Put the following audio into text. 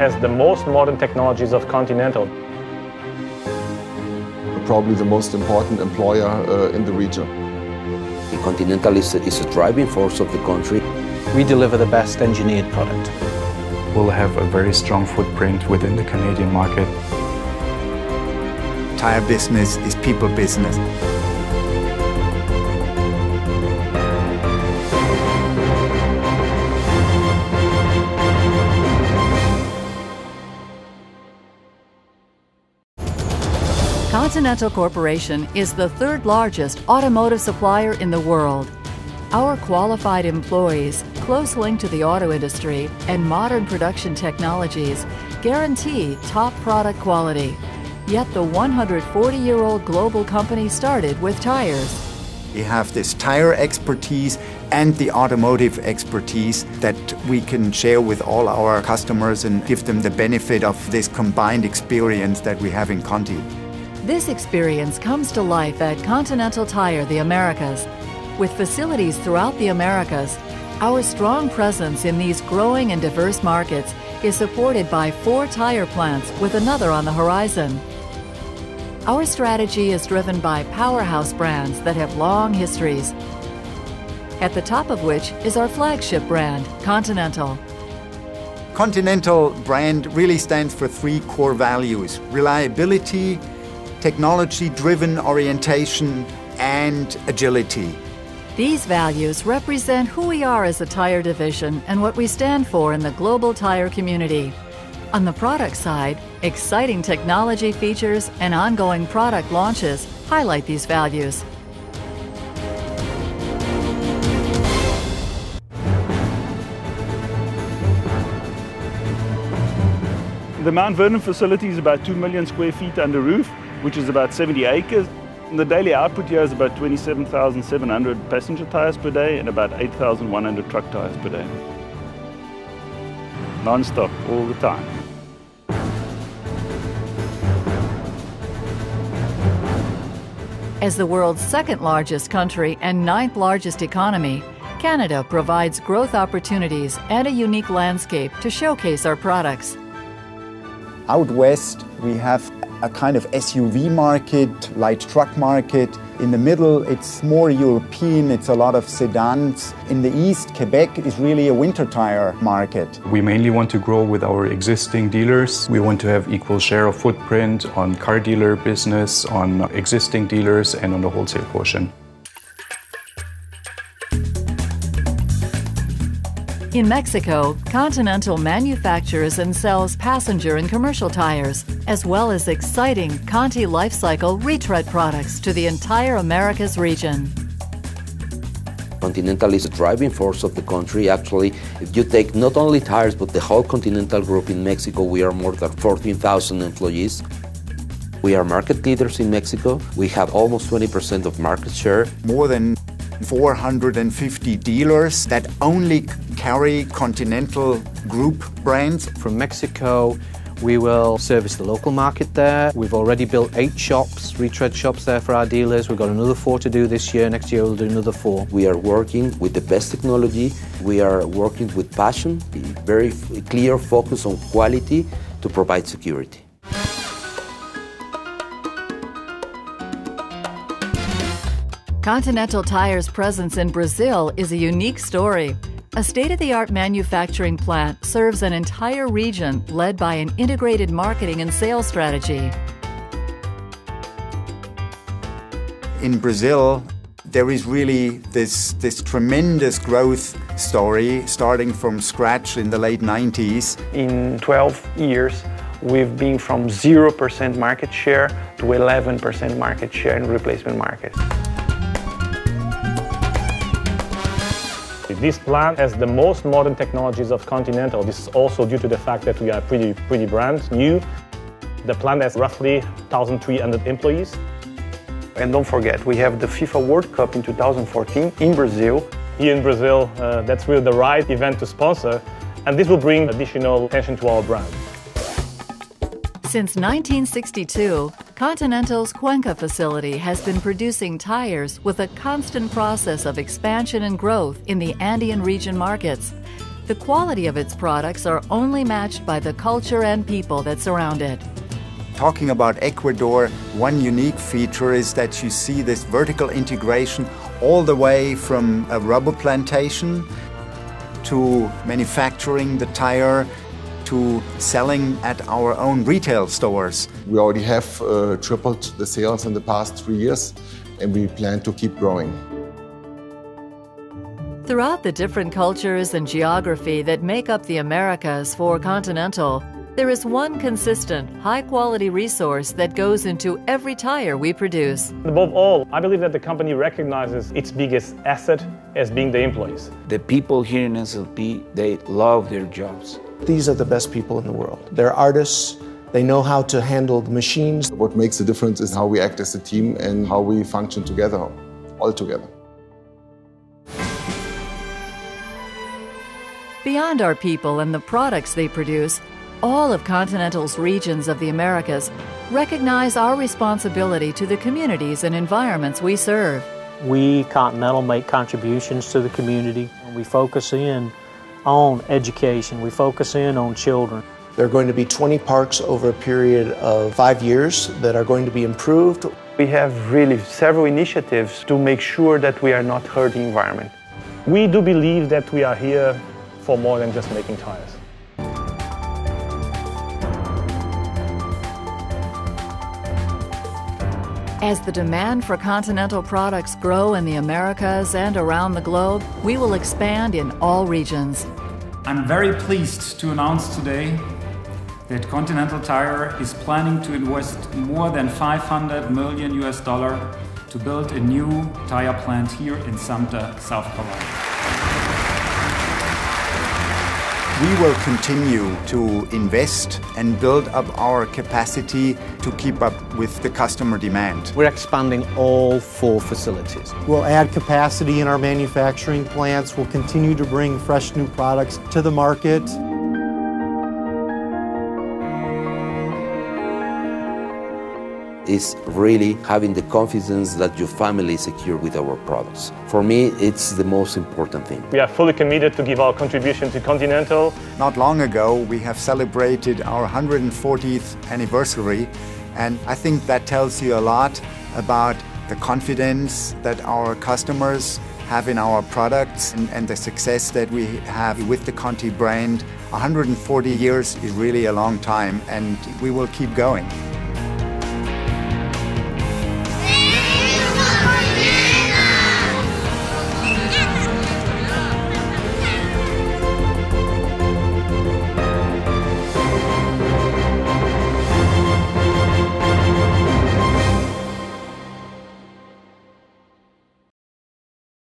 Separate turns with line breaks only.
has the most modern technologies of Continental.
Probably the most important employer uh, in the region.
Continental is a, is a driving force of the country.
We deliver the best engineered product.
We'll have a very strong footprint within the Canadian market.
Tire business is people business.
Continental Corporation is the third largest automotive supplier in the world. Our qualified employees, close link to the auto industry, and modern production technologies guarantee top product quality. Yet the 140 year old global company started with tires.
We have this tire expertise and the automotive expertise that we can share with all our customers and give them the benefit of this combined experience that we have in Conti.
This experience comes to life at Continental Tire the Americas. With facilities throughout the Americas, our strong presence in these growing and diverse markets is supported by four tire plants with another on the horizon. Our strategy is driven by powerhouse brands that have long histories, at the top of which is our flagship brand, Continental.
Continental brand really stands for three core values reliability, technology driven orientation, and agility.
These values represent who we are as a tire division and what we stand for in the global tire community. On the product side, exciting technology features and ongoing product launches highlight these values.
The Mount Vernon facility is about 2 million square feet under roof, which is about 70 acres. The daily output here is about 27,700 passenger tires per day and about 8,100 truck tires per day. Non-stop, all the time.
As the world's second largest country and ninth largest economy, Canada provides growth opportunities and a unique landscape to showcase our products.
Out west, we have a kind of SUV market, light truck market. In the middle, it's more European, it's a lot of sedans. In the east, Quebec is really a winter tire market.
We mainly want to grow with our existing dealers. We want to have equal share of footprint on car dealer business, on existing dealers, and on the wholesale portion.
In Mexico, Continental manufactures and sells passenger and commercial tires, as well as exciting Conti Lifecycle retread products to the entire Americas region.
Continental is a driving force of the country. Actually, if you take not only tires but the whole Continental Group in Mexico, we are more than 14,000 employees. We are market leaders in Mexico. We have almost 20% of market share.
More than 450 dealers that only carry Continental Group brands.
From Mexico, we will service the local market there. We've already built eight shops, retread shops there for our dealers. We've got another four to do this year. Next year, we'll do another four.
We are working with the best technology. We are working with passion, very clear focus on quality to provide security.
Continental Tire's presence in Brazil is a unique story. A state of the art manufacturing plant serves an entire region led by an integrated marketing and sales strategy.
In Brazil, there is really this, this tremendous growth story starting from scratch in the late 90s.
In 12 years, we've been from 0% market share to 11% market share in replacement market. This plant has the most modern technologies of Continental. This is also due to the fact that we are pretty, pretty brand new. The plant has roughly 1,300 employees. And don't forget, we have the FIFA World Cup in 2014 in Brazil. Here in Brazil, uh, that's really the right event to sponsor, and this will bring additional attention to our brand.
Since 1962, Continental's Cuenca facility has been producing tires with a constant process of expansion and growth in the Andean region markets. the quality of its products are only matched by the culture and people that surround it.
Talking about Ecuador, one unique feature is that you see this vertical integration all the way from a rubber plantation to manufacturing the tire to selling at our own retail stores.
We already have uh, tripled the sales in the past three years and we plan to keep growing.
Throughout the different cultures and geography that make up the Americas for Continental, there is one consistent, high quality resource that goes into every tire we produce.
Above all, I believe that the company recognizes its biggest asset as being the employees.
The people here in SLP, they love their jobs.
These are the best people in the world. They're artists, they know how to handle the machines.
What makes the difference is how we act as a team and how we function together, all together.
Beyond our people and the products they produce, all of Continental's regions of the Americas recognize our responsibility to the communities and environments we serve.
We, Continental, make contributions to the community. We focus in on education, we focus in on children.
There are going to be 20 parks over a period of five years that are going to be improved.
We have really several initiatives to make sure that we are not hurting the environment.
We do believe that we are here for more than just making tires.
As the demand for Continental products grow in the Americas and around the globe, we will expand in all regions.
I'm very pleased to announce today that Continental Tire is planning to invest more than 500 million US dollar to build a new tire plant here in Sumter, South Carolina.
We will continue to invest and build up our capacity to keep up with the customer demand.
We're expanding all four facilities.
We'll add capacity in our manufacturing plants. We'll continue to bring fresh new products to the market.
Is really having the confidence that your family is secure with our products. For me, it's the most important thing.
We are fully committed to give our contribution to Continental.
Not long ago, we have celebrated our 140th anniversary, and I think that tells you a lot about the confidence that our customers have in our products and, and, the success that we have with the Conti brand. 140 years is really a long time, and we will keep going.